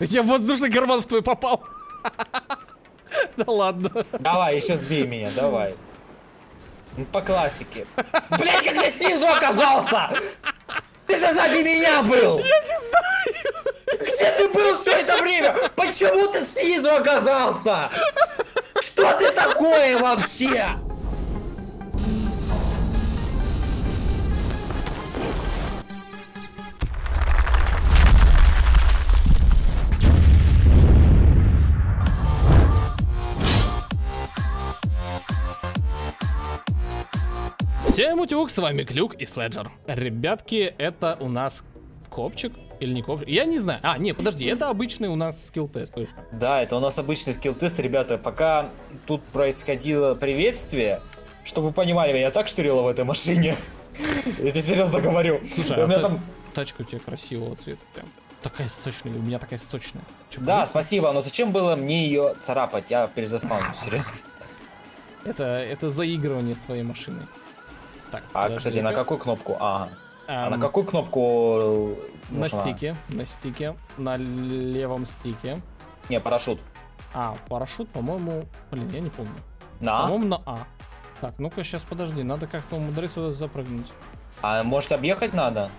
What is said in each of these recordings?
Я в воздушный карман в твой попал. Да ладно. Давай, еще сбей меня, давай. Ну, по классике. Блять, как я снизу оказался! Ты же сзади меня был! Я не знаю! Где ты был все это время? Почему ты снизу оказался? Что ты такое вообще? Всем утюг, с вами Клюк и Следжер. Ребятки, это у нас копчик или не копчик? Я не знаю. А, не, подожди, это обычный у нас скилл-тест. Да, это у нас обычный скилл-тест, ребята. Пока тут происходило приветствие, чтобы вы понимали, я так штырила в этой машине. Я тебе серьезно говорю. Слушай, у а меня та- там... тачка у тебя красивого цвета прям. Такая сочная, у меня такая сочная. Чё, Да, спасибо, но зачем было мне ее царапать? Я перезаспауню, серьезно. Это, это заигрывание с твоей машиной. Так, А, подожди-ка. кстати, на какую кнопку? Ага. А Ам, на какую кнопку э, На нужна? стике, на стике, на левом стике. Не, парашют. А, парашют, по-моему, блин, я не помню. На? По-моему, на А. Так, ну-ка, сейчас подожди, надо как-то умудриться запрыгнуть. А может объехать надо?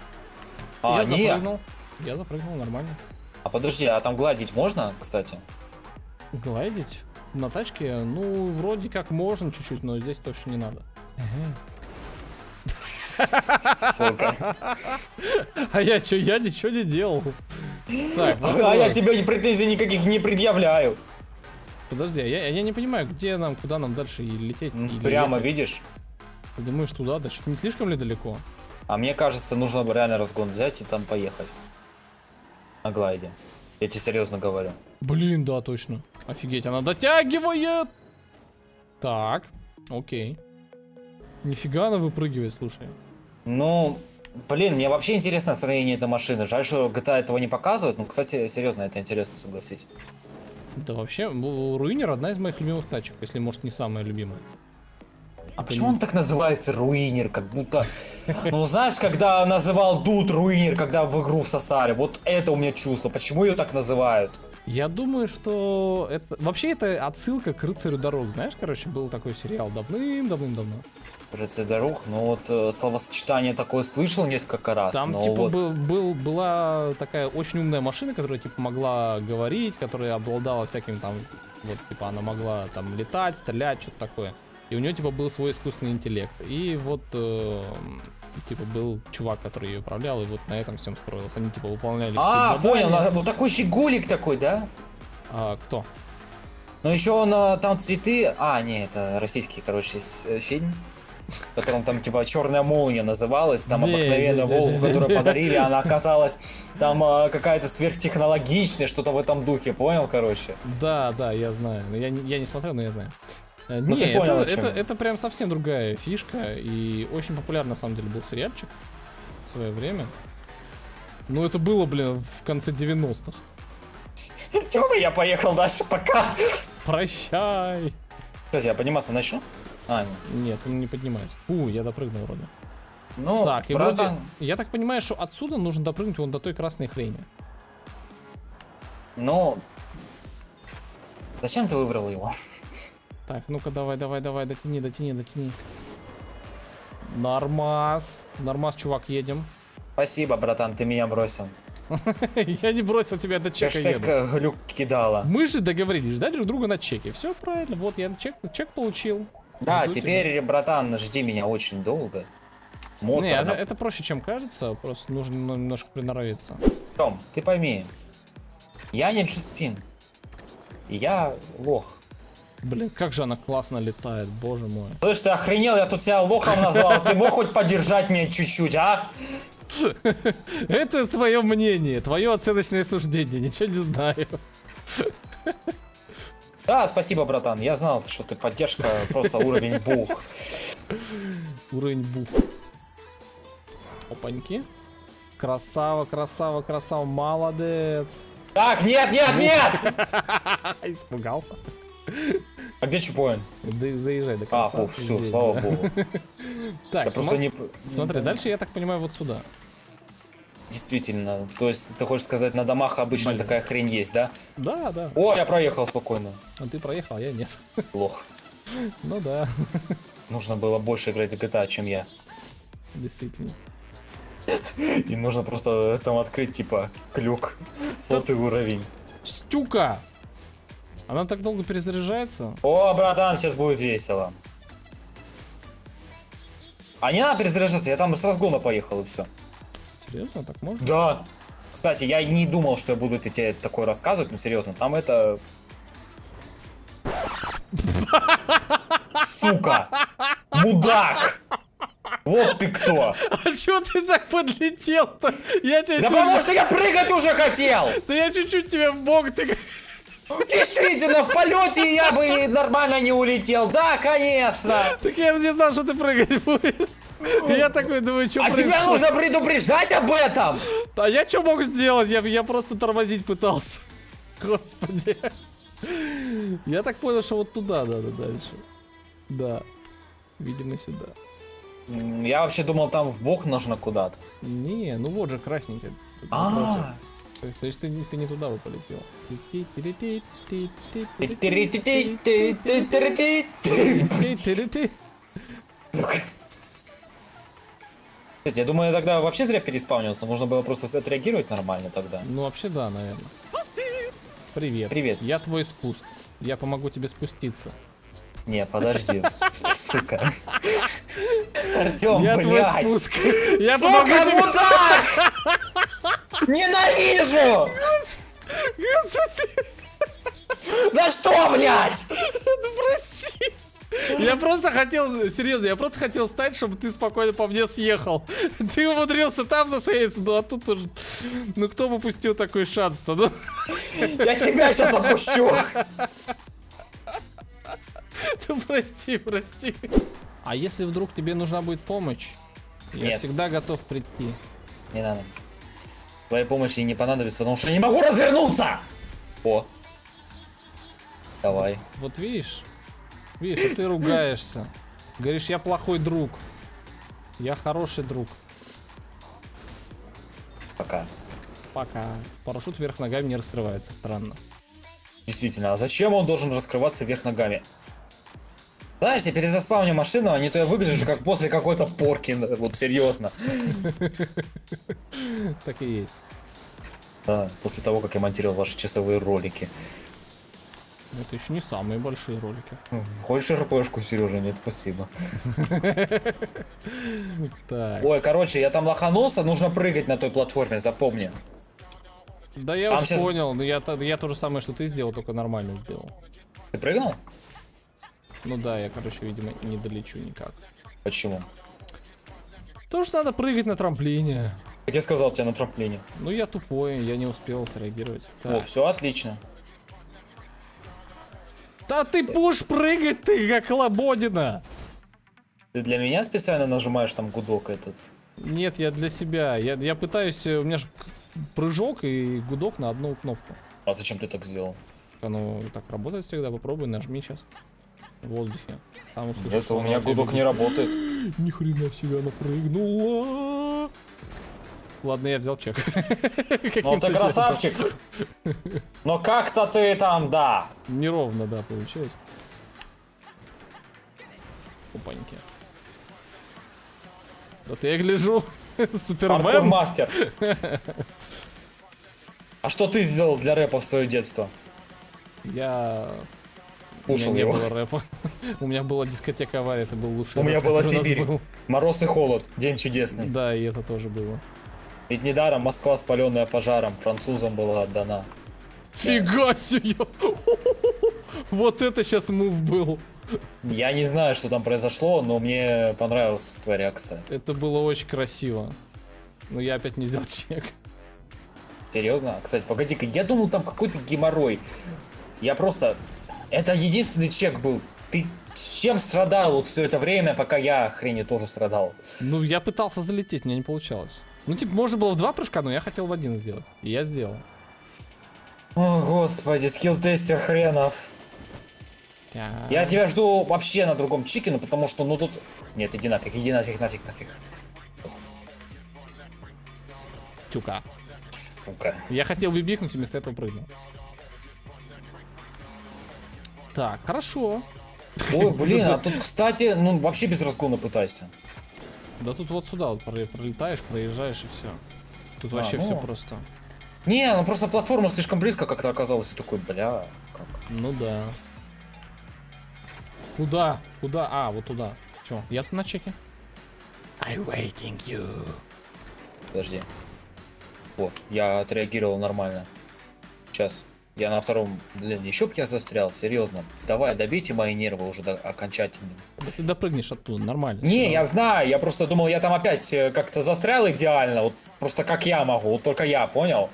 А, я не. запрыгнул. Я запрыгнул нормально. А подожди, а там гладить можно, кстати? Глайдить? На тачке, ну, вроде как можно чуть-чуть, но здесь точно не надо. Сука. А я что, я ничего не делал. Так, А я тебе претензий никаких не предъявляю. подожди, а я, я не понимаю, где нам, куда нам дальше лететь? Ну, Прямо, ехать? видишь? Ты думаешь, туда дальше? Не слишком ли далеко? А мне кажется, нужно реально разгон взять и там поехать. На глайде. Я тебе серьезно говорю. Блин, да, точно. Офигеть, она дотягивает! Так, окей. Нифига она выпрыгивает, слушай. Ну, блин, мне вообще интересно строение этой машины. Жаль, что GTA этого не показывают. Ну, кстати, серьезно, это интересно, согласись. Да вообще, Руинер одна из моих любимых тачек, если может не самая любимая. А почему он так называется Руинер? Как будто... Ну, знаешь, когда называл Дуд Руинер, когда в игру всосали. Вот это у меня чувство. Почему ее так называют? Я думаю, что это... Вообще, это отсылка к Рыцарю дорог. Знаешь, короче, был такой сериал давным-давным-давно. Дорог, ну вот э, словосочетание такое слышал несколько раз. Там, но типа, вот... был, был- была такая очень умная машина, которая, типа, могла говорить, которая обладала всяким там... Вот, типа, она могла там летать, стрелять, что-то такое. И у нее, типа, был свой искусственный интеллект. И вот, э, типа, был чувак, который ее управлял, и вот на этом всем строился. Они, типа, выполняли А, понял, вот такой щегулик такой, да? А, кто? Но еще он а, там цветы. А, не, это российский, короче, э, фильм. В котором там типа черная молния называлась, там Не, обыкновенную не, которую подарили, она оказалась там а, какая-то сверхтехнологичная, что-то в этом духе, понял, короче? Да, да, я знаю. Но Я, не- я не смотрел, но я знаю. Э, Ну, не, ты понял, это, это, это прям совсем другая фишка. И очень популярный, на самом деле, был сериальчик в свое время. Ну, это было, блин, в конце 90-х. Чего я поехал дальше, пока. Прощай! Кстати, я подниматься начну? А, нет. Нет, он не поднимается. У, я допрыгнул вроде. Ну, так, и братан, вроде... Я так понимаю, что отсюда нужно допрыгнуть вон до той красной хрени. ну... Зачем ты выбрал его? Так, ну-ка, давай, давай, давай, дотяни, дотяни, дотяни. Нормас. Нормас, чувак, едем. Спасибо, братан, ты меня бросил. Я не бросил тебя до чека Хэштег глюк кидала. Мы же договорились ждать друг друга на чеке. Все правильно. Вот я чек, чек получил. Да, Жду теперь, братан, жди меня очень долго. тебя. Мотор. Не, это, это проще, чем кажется. Просто нужно ну, немножко приноровиться. Том, ты пойми, я не спин. Я лох. Блин, как же она классно летает, боже мой. Слышь, ты охренел, я тут тебя лохом назвал. Ты мог хоть поддержать меня чуть-чуть, а? Это твое мнение, твое оценочное суждение, ничего не знаю. Да, спасибо, братан. Я знал, что ты поддержка просто уровень бух. Уровень бух. Опаньки. Красава, красава, красава, молодец. Так, нет, нет, нет! Испугался. А где Чупоин? Да заезжай до А, конца. о, все, слава богу. Так, просто не... Смотри, дальше я так понимаю вот сюда. Действительно. То есть, ты хочешь сказать, на домах обычно Блин. такая хрень есть, да? Да, да. О, я проехал спокойно. А ты проехал, а я нет. Плохо. Ну да, Нужно было больше играть в GTA, чем я. действительно. И нужно просто там открыть, типа, клюк. Сотый уровень. Стюка! Она так долго перезаряжается? О, братан, сейчас будет весело. А не надо перезаряжаться, я там с разгона поехал и все. Серьезно, так можно? Да. Кстати, я не думал, что я буду тебе такое рассказывать, но серьезно, там это... Сука! Мудак! Вот ты кто! А чё ты так подлетел-то? Я тебя Да сегодня... потому что я прыгать уже хотел! Да я чуть-чуть тебе в бок, ты... Действительно, в полете я бы нормально не улетел. Да, конечно! Так я не знал, что ты прыгать будешь. Я такой думаю, что А тебя нужно предупреждать об этом! А я что мог сделать? Я, я просто тормозить пытался. Господи. Я так понял, что вот туда надо дальше. Да. Видимо, сюда. Я вообще думал, там в бок нужно куда-то. Не, ну вот же красненький. Тут А. То есть- ты не туда бы полетел. Кстати, я думаю, я тогда вообще зря переспавнился. Нужно было просто отреагировать нормально тогда. Ну вообще да, наверное. Привет. Привет. Я твой спуск. Я помогу тебе спуститься. Не, подожди, сука. Артем, Я твой блядь. спуск. Я помогу Сука, тебе. мудак! Ненавижу! За что, блядь? Прости. Я просто хотел, серьезно, я просто хотел стать, чтобы ты спокойно по мне съехал. Ты умудрился там засеяться, ну а тут уже... Ну кто бы пустил такой шанс-то, ну? Я тебя сейчас опущу. Ну прости, прости. А если вдруг тебе нужна будет помощь, я Нет. всегда готов прийти. Не надо. Твоей помощи не понадобится, потому что я не могу развернуться! О. Давай. Вот видишь? Видишь, а ты ругаешься. Говоришь, я плохой друг. Я хороший друг. Пока. Пока. Парашют вверх ногами не раскрывается, странно. Действительно, а зачем он должен раскрываться вверх ногами? Знаешь, я перезаспавню машину, а не то я выгляжу как после какой-то порки, вот серьезно. Так и есть. Да, после того, как я монтировал ваши часовые ролики. Это еще не самые большие ролики. Хочешь РПшку, Сережа? Нет, спасибо. Ой, короче, я там лоханулся, нужно прыгать на той платформе, запомни. Да я уж понял, но я, то- я то же самое, что ты сделал, только нормально сделал. Ты прыгнул? Ну да, я, короче, видимо, не долечу никак. Почему? Потому что надо прыгать на трамплине. Как я сказал тебе на трамплине. Ну я тупой, я не успел среагировать. О, Так. все отлично. Да ты будешь прыгать, ты как лободина! Ты для меня специально нажимаешь там гудок этот? Нет, я для себя. Я, я пытаюсь, э, у меня же прыжок и гудок на одну кнопку. А зачем ты так сделал? Оно так работает всегда, попробуй, нажми сейчас. В воздухе. Там услышишь, Это у меня гудок не работает. Ни хрена себе она прыгнула. Ладно, я взял чек. Ну ты красавчик. Но как-то ты там, да. Неровно, да, получилось. Опаньки. Да ты я гляжу. Супермен. Паркур-мастер. А что ты сделал для рэпа в свое детство? Я... Слушал у меня его. не было рэпа. У меня была дискотека авария, это был лучший У меня была Сибирь. Мороз и холод. День чудесный. Да, и это тоже было. Ведь недаром Москва, спаленная пожаром, французам была отдана. Фига себе! Вот это сейчас мув был. Я не знаю, что там произошло, но мне понравилась твоя реакция. Это было очень красиво. Но я опять не взял чек. Серьезно? Кстати, погоди-ка, я думал, там какой-то геморрой. Я просто... Это единственный чек был. Ты чем страдал вот все это время, пока я хренью тоже страдал? Ну, я пытался залететь, меня не получалось. Ну, типа, можно было в два прыжка, но я хотел в один сделать. И я сделал. О, господи, скилл-тестер хренов. Я тебя жду вообще на другом чике, ну потому что, ну тут... Нет, иди нафиг, иди нафиг, нафиг, нафиг. Тюка. Сука. Я хотел бибикнуть, вместо этого прыгнул. Так, хорошо. Ой, блин, а тут, кстати, ну вообще без разгона пытайся. Да тут вот сюда вот про- пролетаешь, проезжаешь и все. Тут А, вообще ну. все просто. Не, ну просто платформа слишком близко как-то оказалась. И такой, бля, как? Ну да. Куда? Куда? А, вот туда. Че? Я тут на чеке. I waiting you. Подожди. Вот, я отреагировал нормально. Сейчас. Я на втором, блин, еще б я застрял, серьезно. Давай, добейте мои нервы уже до- окончательно. Да ты допрыгнешь оттуда, нормально. Не, я знаю, я просто думал, я там опять э, как-то застрял идеально, вот просто как я могу, вот только я, понял?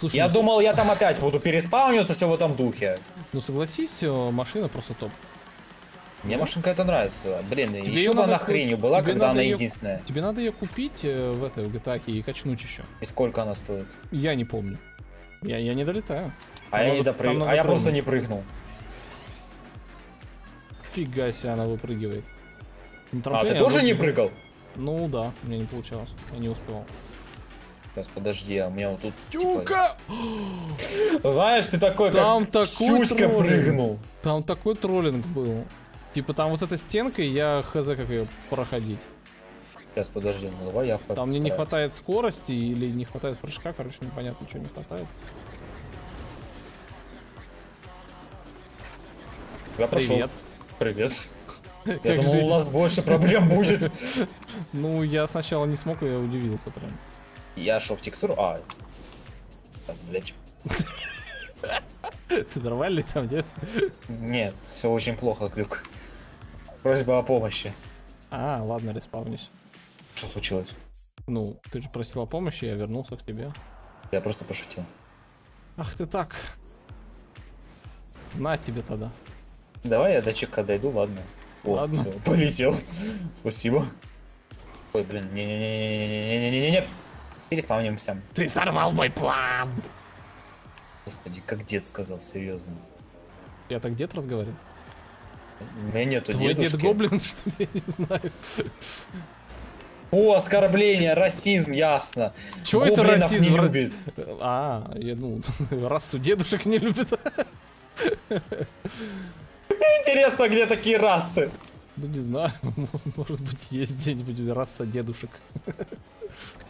Слушай, Я ну, думал, я там опять буду переспауниться, все в этом духе. ну согласись, э, машина просто топ. Мне машинка это нравится. Блин, Тебе еще бы она хренью была, тебе когда она её- единственная. Тебе надо ее купить э, в этой в GTA и качнуть еще. И сколько она стоит? Я не помню. Я, я не долетаю. А Там я не допрыгнул. А я просто не прыгнул. Фига себе, она выпрыгивает. А, ты трамплине тоже не прыгал? Ну да, меня не получалось. Я не успевал. Сейчас, подожди, а у меня вот тут... типа- Тюка! Знаешь, ты такой, Там как такой щучка троллинг. прыгнул. Там такой троллинг был. Типа там вот эта стенка, и я хз как ее проходить. Сейчас, подожди, ну давай я Там мне не хватает скорости или не хватает прыжка, короче, непонятно, что не хватает. Я прошел. Привет. Привет. Я Как думал, жизнь? у нас больше проблем будет. Ну, я сначала не смог, и я удивился прям. Я шел в текстуру. А. Так, блядь. Ты нормальный там, нет? Нет, все очень плохо, Клюк. Просьба о помощи. А, ладно, респавнись. Что случилось? Ну, ты же просил о помощи, я вернулся к тебе. Я просто пошутил. Ах ты так. На тебе тогда. Давай я до чека дойду, ладно. О, Ладно. всё, полетел. Спасибо. Ой, блин, не-не-не-не-не-не-не-не. Переспавнимся. Ты сорвал мой план! Господи, как дед сказал, серьезно. Я так дед разговариваю? У меня нету Твой дедушки. дед гоблин, что ли? Я не знаю. О, оскорбление, расизм, ясно. Чё это расизм? не любит. А, я, ну, расу дедушек не любит. Интересно, где такие расы? Ну, не знаю, может быть, есть где-нибудь раса дедушек.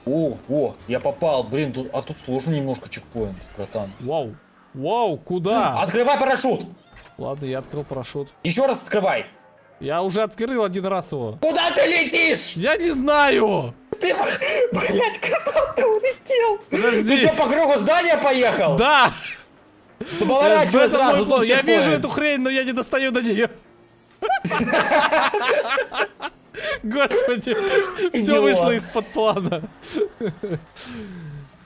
О, о, я попал, блин, тут, а тут сложно немножко чекпоинт, братан. Вау, вау, куда? Открывай парашют! Ладно, я открыл парашют. Еще раз открывай! Я уже открыл один раз его. Куда ты летишь? Я не знаю! Ты, блять, куда ты улетел? Подожди. Ты что, по кругу здания поехал? Да! Ну, поворачивай Это мой сразу, тут Я вижу эту хрень, но я не достаю до нее. Господи, все вышло из-под плана.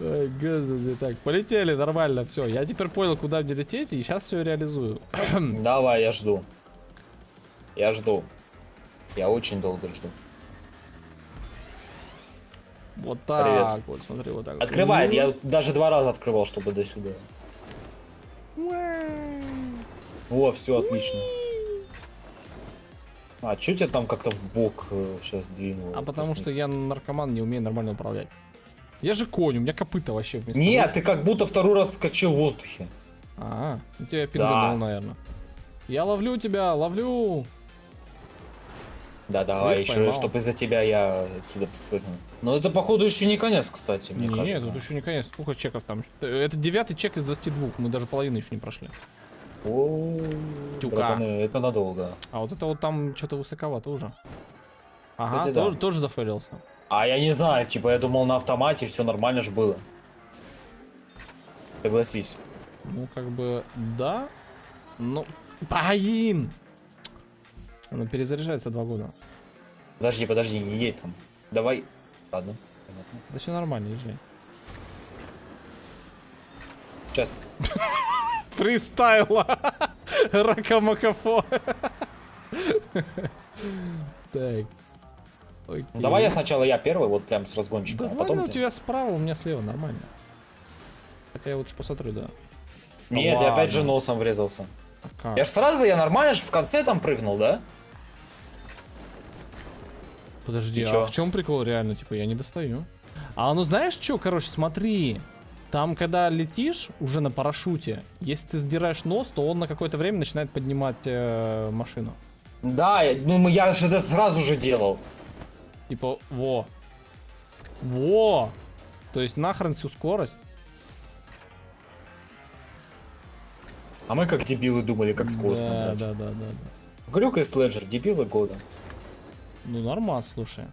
Ой, Господи, так, полетели, нормально, все. Я теперь понял, куда мне лететь, и сейчас все реализую. Давай, я жду. Я жду. Я очень долго жду. Вот так, Привет. вот, смотри, вот так. Открывает, я даже два раза открывал, чтобы до сюда. О, все, отлично. А, что тебя там как-то в бок сейчас двинуло? А потому что я наркоман, не умею нормально управлять. Я же конь, у меня копыта вообще вместо Нет, ты как будто второй раз скачил в воздухе. А, тебя пинганул, наверное. Я ловлю тебя, ловлю. Да, давай, Видишь, еще, поймал. чтобы из-за тебя я отсюда спрыгнул. Но это, походу, еще не конец, кстати, мне Нет, кажется. это еще не конец. Сколько чеков там? Это девятый чек из 22, мы даже половины еще не прошли. О, Тюка. братаны, это надолго. А вот это вот там что-то высоковато уже. Ага, Кстати, да. тоже, тоже зафейлился. А я не знаю, типа, я думал на автомате все нормально же было. Согласись. Ну, как бы, да. Ну, блин! Оно перезаряжается два года. Подожди, подожди, не едь там. Давай. Ладно. понятно. Да все нормально, езжай. Сейчас. Фристайла! Ракамакафо. Так. Окей. Ну, давай я сначала я первый, вот прям с Да разгончиком, а ладно, потом у ты. тебя справа, у меня слева, нормально. Хотя я лучше посмотрю, да. Нет, Ну я опять же ладно. носом врезался. А как? Я ж сразу, я нормально ж в конце там прыгнул, да? Подожди, И а чё? в чем прикол реально? Типа, я не достаю. А ну знаешь что, короче, смотри. Там, когда летишь уже на парашюте, если ты сдираешь нос, то он на какое-то время начинает поднимать э, машину. Да, ну я же это сразу же делал. Типа, во. Во! То есть нахрен всю скорость. А мы как дебилы думали, как скоростно. Да, брать. да, да, да, да. Глюк и Следжер, дебилы года. Ну, нормально, слушай.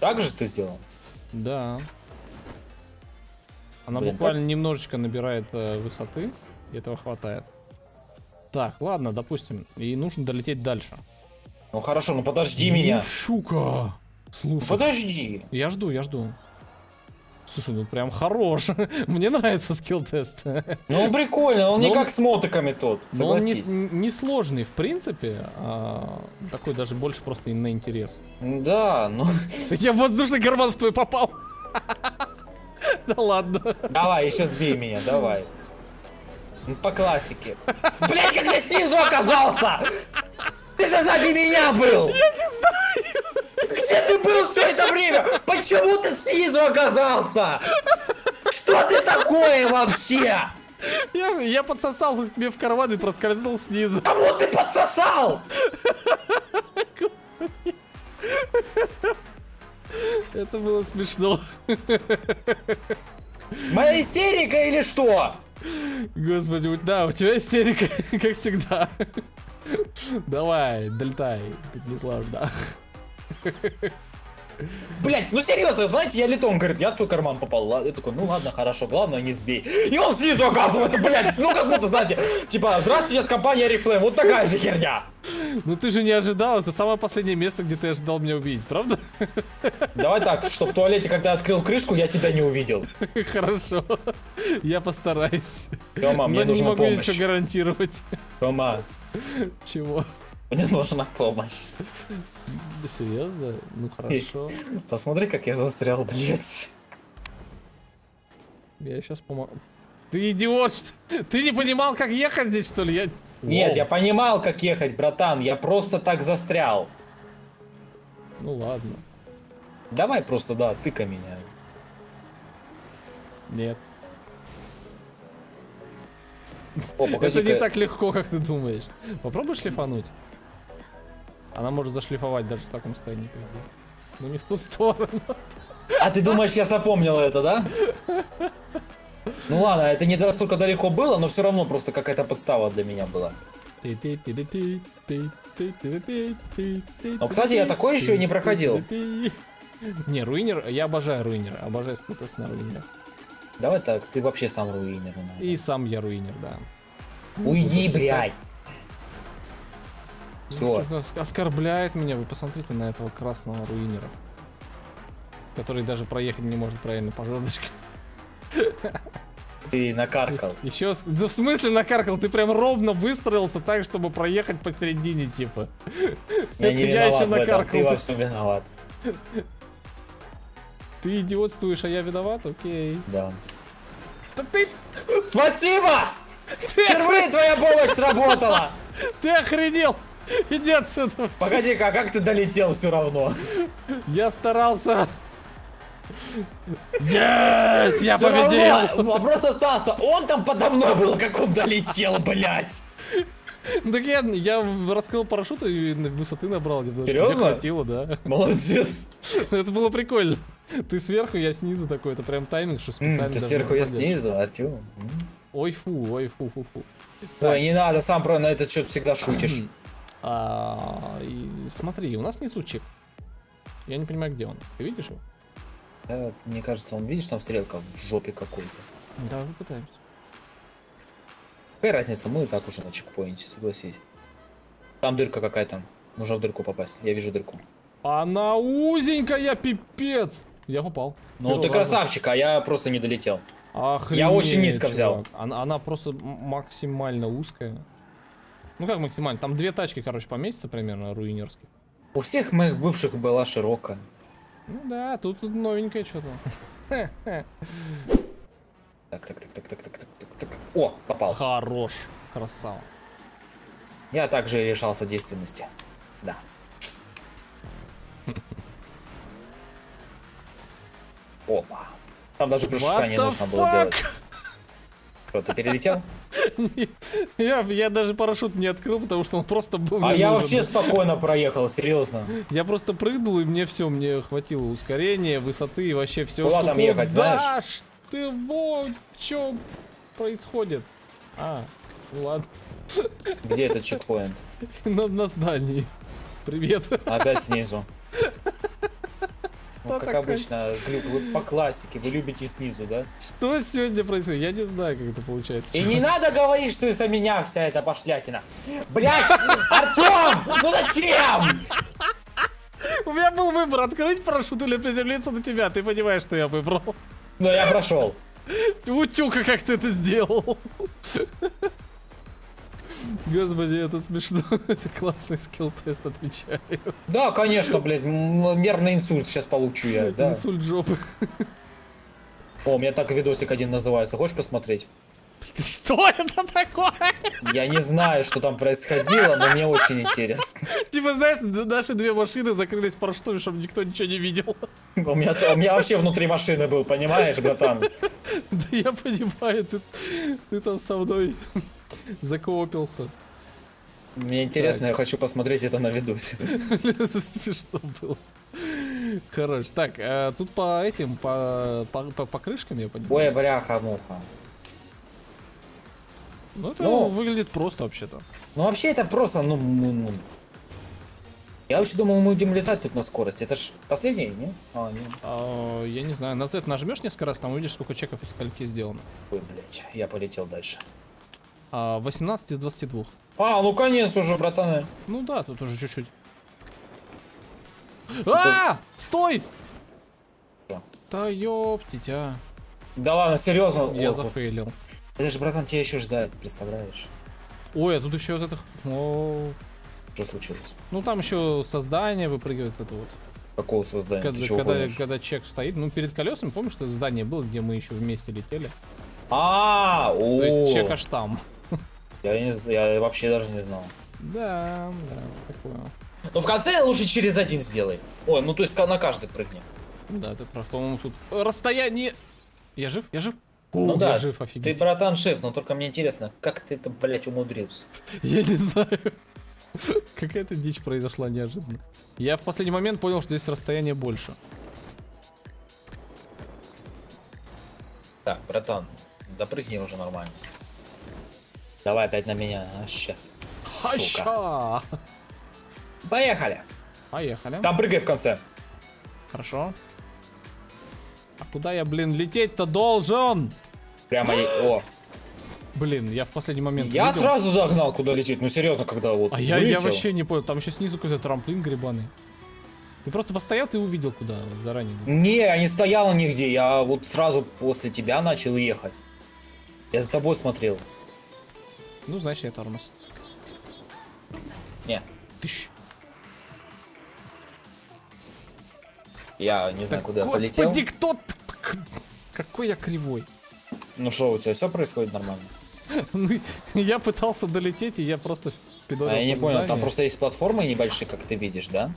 Так же ты сделал? Да. Она Блин, буквально немножечко набирает э, высоты, и этого хватает. Так, ладно, допустим, и нужно долететь дальше. Ну хорошо, ну подожди меня. Ну, щука! Ну, Слушай, подожди. я жду, я жду. Слушай, ну прям хорош. Мне нравится скилл-тест. Ну он прикольно, он Но не он- как с мотоками тот, Но он не, согласись. не сложный, в принципе. а такой даже больше просто на интерес. Да, ну Я в воздушный карман в твой попал. Да ладно. давай, еще сбей меня, давай. Ну, по классике. Блять, как я снизу оказался! Ты же сзади меня был! Я не знаю! Где ты был все это время? Почему ты снизу оказался? Что ты такое вообще? Я, я подсосался к тебе в карман и проскользнул снизу. Кому ты подсосал? Это было смешно. Моя истерика или что? Господи, да, у тебя истерика, как всегда. Давай, тут не сложно. Блять, ну серьезно, знаете, я летом, он говорит, я в твой карман попал. Я такой, ну ладно, хорошо, главное не сбей. И он снизу оказывается, блять, ну как будто, знаете, типа, здравствуйте, это компания Oriflame, вот такая же херня. Ну ты же не ожидал, это самое последнее место, где ты ожидал меня увидеть, правда? Давай так, что в туалете, когда открыл крышку, я тебя не увидел. Хорошо, я постараюсь. Тёма, мне Но не нужна могу помощь. ничего гарантировать. Тёма, Чего? мне нужна помощь. Серьезно? Ну хорошо. Посмотри, как я застрял, блять. Я сейчас помогу. Ты идиот, что? Ты не понимал, как ехать здесь, что ли? Я... Нет, Воу. я понимал, как ехать, братан, я просто так застрял. Ну ладно. Давай просто, да, тыкай меня. Нет. О, Это не так легко, как ты думаешь. Попробуй шлифануть. Она может зашлифовать даже в таком состоянии. идее. Ну не в ту сторону. А ты думаешь, я запомнил это, да? Ну ладно, это не настолько далеко было, но все равно просто какая-то подстава для меня была. Но, кстати, я такое еще и не проходил. Не, руинер, я обожаю руинер, обожаю скилл-тест на руинерах. Давай так, ты вообще сам руинер. наверное. И сам я руинер, да. Уйди, блядь. Все. Оскорбляет меня, вы посмотрите на этого красного руинера. Который даже проехать не может правильно по жердочке. Ты накаркал. Еще, да в смысле накаркал? Ты прям ровно выстроился так, чтобы проехать посередине, типа. Я не я еще накаркал. ты во всем виноват. ты идиотствуешь, а я виноват? Окей. Да. Да ты, Спасибо! Впервые твоя помощь сработала! ты охренел! Иди отсюда. Погоди-ка, а как ты долетел все равно? Я старался. Yes, я Всё победил. равно Вопрос остался. Он там подо мной был, как он долетел, блядь. Так я, я раскрыл парашют и на- высоты набрал немножко. Серьезно? Мне хватило, да. Молодец. Это было прикольно. Ты сверху, я снизу такой. Это прям тайминг, что специально. Ты сверху, я снизу, Артем. Ой, фу, ой, фу, фу, фу. Ой, не надо, сам про на этот счет всегда шутишь. А, и смотри, у нас несу чип. Я не понимаю, где он. Ты видишь его? Да, мне кажется, он, видишь, там стрелка в жопе какой-то. Да, попытаемся. Какая разница, мы и так уже на чекпоинте, согласись. Там дырка какая-то. Нужно в дырку попасть. Я вижу дырку. Она узенькая, пипец. Я попал. Ну, Первого ты раза. красавчик, а я просто не долетел. Охренеть, Я очень низко взял. чувак. Она, она просто максимально узкая. Ну как максимально? Там две тачки, короче, поместятся примерно руинерских. У всех моих бывших была широкая. Ну да, тут, тут новенькое что-то. Так, так, так, так, так, так, так, так, так. О, попал. Хорош. Красава. Я также лишался действенности. Да. Опа. Там даже прыжка не нужно было делать. Что, ты перелетел? Я, я даже парашют не открыл, потому что он просто был А я нужен. вообще спокойно проехал, серьезно. Я просто прыгнул, и мне все, мне хватило ускорения, высоты и вообще все, Куда там ехать, знаешь? ты во, что происходит? А, ладно, Где этот чекпоинт? на, на здании. Привет. Опять снизу. Ну, Что как такое? обычно, Глюк, вы по классике, вы любите снизу, да? Что сегодня происходит? Я не знаю, как это получается. И не надо говорить, что из-за меня вся эта пошлятина. Блять, Артем, ну зачем? У меня был выбор, открыть парашют или приземлиться на тебя. Ты понимаешь, что я выбрал. Ну я прошел. Утюка, как ты это сделал? Господи, это смешно. Это классный скилл-тест, отвечаю. Да, конечно, блядь, нервный инсульт сейчас получу я, да. Инсульт жопы. О, у меня так видосик один называется, хочешь посмотреть? Что это такое? Я не знаю, что там происходило, но мне очень интересно. Типа, знаешь, наши две машины закрылись парашютами, чтобы никто ничего не видел. У меня, у меня вообще внутри машины был, понимаешь, братан? Да я понимаю, ты, ты там со мной закопился. Мне интересно, я хочу посмотреть это на видосе. Это смешно было. Короче, так, э, тут по этим, по, по, по- по крышкам, я понимаю. Ой, бляха-муха. Ну, это Ну. выглядит просто вообще-то. Ну вообще это просто, ну, ну, ну. Я вообще думал, мы будем летать тут на скорости. Это ж последний, не? А, не. А, я не знаю, на Z нажмешь несколько раз, там увидишь, сколько чеков из скольки сделано. Ой, блядь, я полетел дальше. А, 18 из 22. А, ну конец уже, братаны. Ну да, тут уже чуть-чуть. А! Стой! Да ёптить, а. Да ладно, серьезно. Я зафейлил. Это же, братан, тебя еще ждать, представляешь? Ой, а тут еще вот это... О, Что случилось? Ну там еще создание выпрыгивает это вот. Какого создания? Когда, когда, когда чек стоит, ну перед колесами, помнишь, что здание было, где мы еще вместе летели? А, о, То есть чек аж там. я, не, я вообще даже не знал. Да, да, такое. Ну в конце лучше через один сделай. Ой, ну то есть на каждый прыгни. Да, ты прав. По-моему, тут расстояние... Я жив? Я жив? О, Ну да, я жив, Ты, офигеть. братан, шеф, но только мне интересно, как ты это, блядь, умудрился? Я не знаю. Какая-то дичь произошла неожиданно. Я в последний момент понял, что здесь расстояние больше. Так, братан, допрыгни уже нормально. Давай опять на меня, а, сейчас. Сука. Аща! Поехали. Поехали. Там прыгай в конце. Хорошо. А куда я, блин, лететь-то должен? Прямо, и- о. Блин, я в последний момент Я увидел. сразу догнал, куда лететь. Ну серьезно, когда вот А я, я вообще не понял, там еще снизу какой-то трамплин грибаный. Ты просто постоял, ты увидел куда заранее. Не, я не стоял нигде, я вот сразу после тебя начал ехать. Я за тобой смотрел. Ну, значит, я тормоз. Не, Тыщ. я не знаю, Так, куда я господи, полетел. кто... т- к- Какой я кривой. Ну что, у тебя все происходит нормально? Ну, я пытался долететь, и я просто А я не понял, там просто есть платформы небольшие, как ты видишь, да?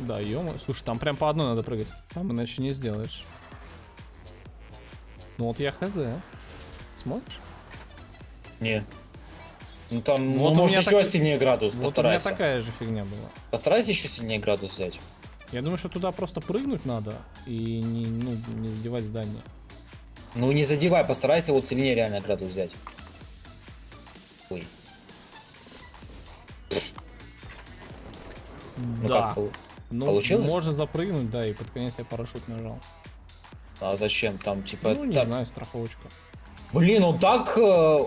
Да, ё Слушай, там прям по одной надо прыгать. Там иначе не сделаешь. Ну вот я хз. Смотришь? Не. Ну там, Вот ну, может еще так- сильнее градус, Вот у меня постарайся. такая же фигня была. Постарайся еще сильнее градус взять. Я думаю, что туда просто прыгнуть надо и не, ну, не задевать здание. Ну не задевай, постарайся вот сильнее реально градус взять. Ой. Ну да. как, ну, получилось? можно запрыгнуть, да, и под конец я парашют нажал. а зачем там, типа, ну, не так- знаю, страховочка. Блин, он так э,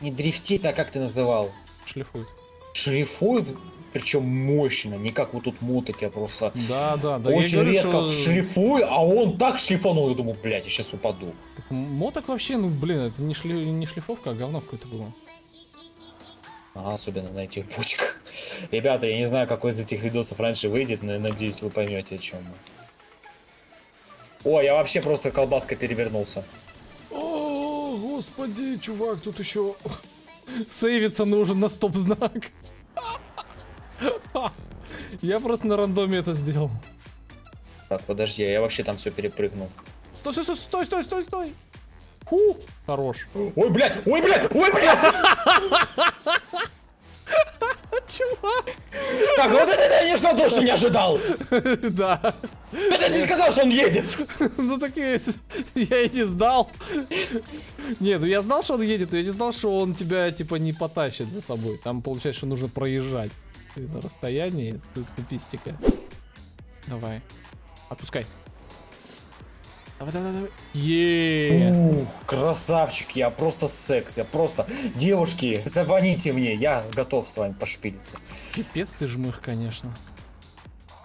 не дрифтит, а как ты называл? Шлифует. Шлифует, причем мощно, не как вот тут моток, я просто Да, да, да. очень говорю, редко что- шлифую, а он так шлифанул, я думаю, блядь, я сейчас упаду. Так моток вообще, ну, блин, это не, шли... не шлифовка, а говно какое-то было. Ага, особенно на этих бочках. Ребята, я не знаю, какой из этих видосов раньше выйдет, но я надеюсь, вы поймете, о чем мы. О, я вообще просто колбаской перевернулся. Господи, чувак, тут еще сейвиться нужен на стоп-знак. Я просто на рандоме это сделал. Так, подожди, я вообще там все перепрыгнул. Стой, стой, стой, стой, стой, стой, стой. Фу, хорош. Ой, блядь, ой, блядь, ой, блядь! Я не что точно не ожидал! Да. Ты даже не сказал, что он едет! Ну так я, и не знал. Не, ну я знал, что он едет, но я не знал, что он тебя типа не потащит за собой. Там получается, что нужно проезжать на расстоянии тут пистика. Давай. Отпускай. Давай, давай, давай. Е. Ух, красавчик, я просто секс, я просто... Девушки, звоните мне, я готов с вами пошпилиться. Пипец ты жмых, конечно.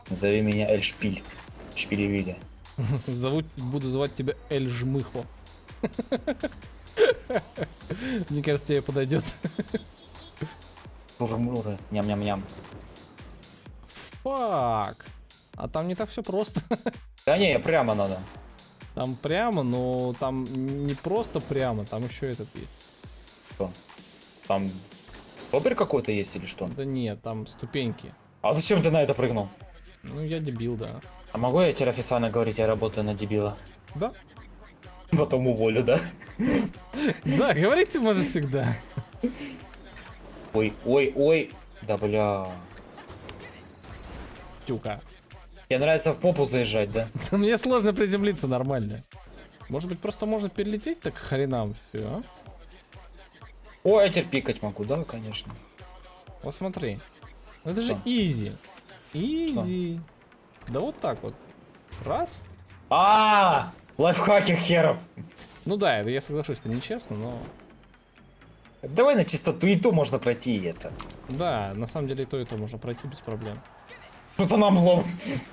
Зови меня Эль Шпиль. Шпилевиля. Зовут, буду звать тебя Эль Жмыхо. Мне кажется, тебе подойдет. Муры-муры, ням-ням-ням. Фак. А там не так все просто. Да не, прямо надо. Там прямо, но там не просто прямо, там еще этот есть. Что? Там стопер какой-то есть или что? Да нет, там ступеньки. А зачем ты на это прыгнул? Ну, я дебил, да. А могу я теперь официально говорить, я работаю на дебила? Да? Потом уволю, да? Да, говорить ты можешь всегда. Ой, ой, ой. Да бля. Тюка. Тебе нравится в попу заезжать, да? Мне сложно приземлиться нормально. Может быть, просто можно перелететь так хренам все, а? Ой, я теперь пикать могу, да, конечно. Вот смотри. Ну, Это же Что? Изи. Да вот так вот. Раз. А, лайфхаки херов. Ну да, это я соглашусь, это нечестно, но... Давай на чистоту, и то можно пройти и это. Да, на самом деле и то, и то можно пройти без проблем. Что-то нам лом.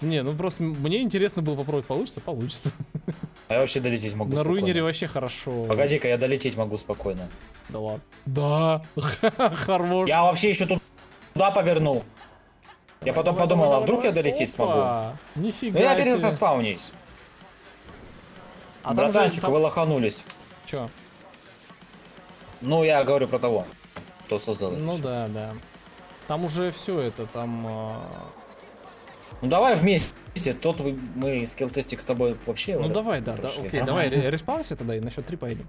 Не, ну просто мне интересно было попробовать, получится, получится. А я вообще долететь могу На спокойно. руинере вообще хорошо. Погоди-ка, я долететь могу спокойно. Да ладно. Да, хорош. Я вообще еще тут туда повернул. Я потом Давай, подумал, давай, а вдруг давай. я долететь смогу? Опа, Нифига Ну я себе. перезаспаунюсь. А Братанчик, там- вы лоханулись. Чё? Ну, я говорю про того, кто создал это Ну да, да. Там уже все это, там... а, Ну давай вместе. Тот мы скилл-тестик с тобой вообще... Ну давай, да, да, окей, Ага. давай, ре- респаунся тогда и на счет три поедем.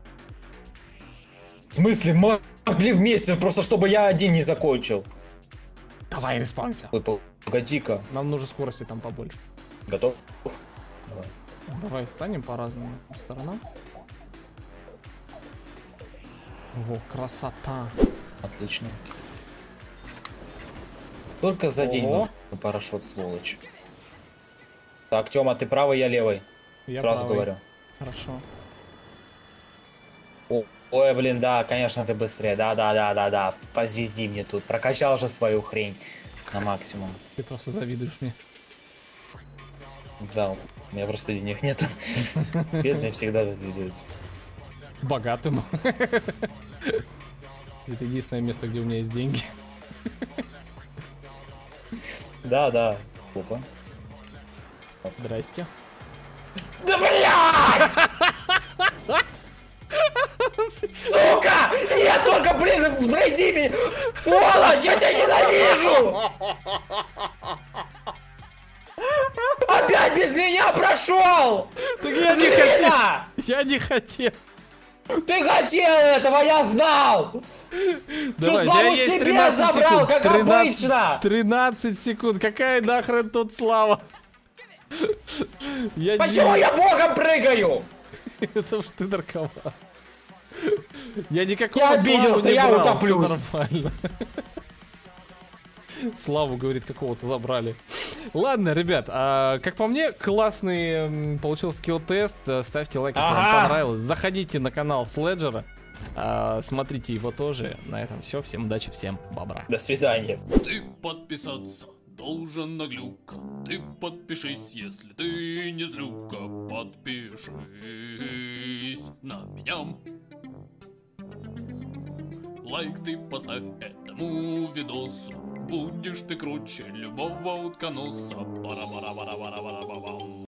В смысле, могли вместе, просто чтобы я один не закончил. Давай, респаунся. Ой, погоди-ка. Нам нужно скорости там побольше. Готов? Давай. Давай встанем по разным сторонам. О, красота. Отлично. Только задень Ого. мой парашют, сволочь. Так, Тёма, ты правый, я левый. Я Сразу правый. говорю. Хорошо. О, ой, блин, да, конечно, ты быстрее. Да, да, да, да, да. Позвезди мне тут. Прокачал же свою хрень на максимум. Ты просто завидуешь мне. Да, у меня просто денег нет. Бедные всегда завидуют. Богатым. Это единственное место, где у меня есть деньги. Да, да. Опа. Здрасте. Да блядь! Сука! Нет, только, блин, пройди меня! Сволочь, я тебя ненавижу! Опять без меня прошел! Так я не хотел. Я не хотел. Ты хотел этого, я знал! Давай, у славу себе 13 забрал, секунд. как 13 обычно. 13 секунд. Какая нахрен тут слава? Я Почему не... я богом прыгаю? Потому что ты наркоман. Я никакого Я обиделся, я брал, утоплюсь. Славу, говорит, какого-то забрали. Ладно, ребят, а, как по мне, классный м, получился скилл-тест. Ставьте лайк, если вам Ага. понравилось. Заходите на канал Следжера. а, смотрите его тоже. На этом все. Всем удачи, всем бобра. До свидания. Ты подписаться должен на глюка Ты подпишись, если ты не злюка Подпишись на меня Лайк ты поставь этому видосу. Будешь ты круче любого утконоса. Пара-пара-пара-пара-пара-пам